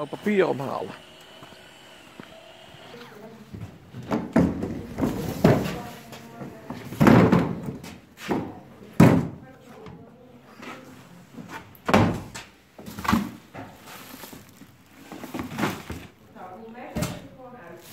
Nou papier ophalen. Nou, gewoon uit?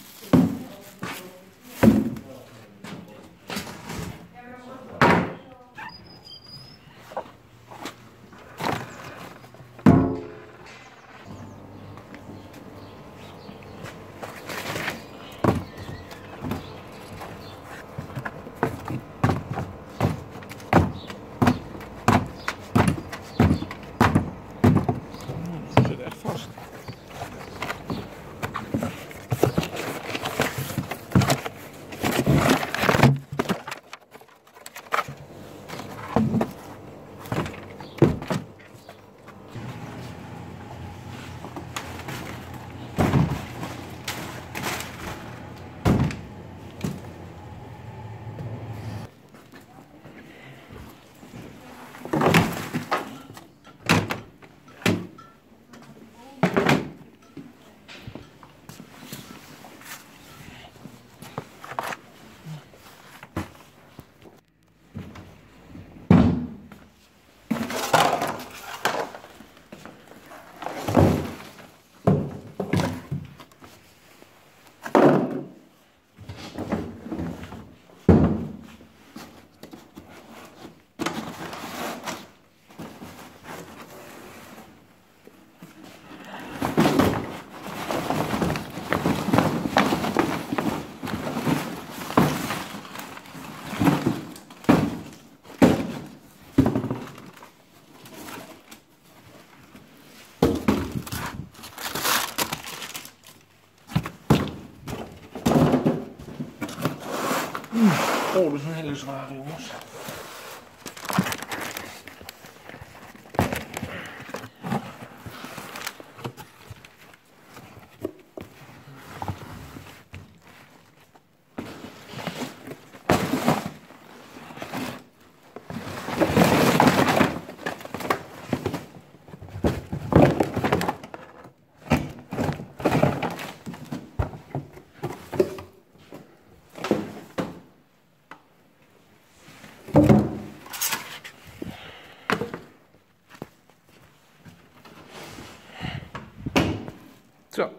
Mm. Oh, das ist ein helles Rarius. So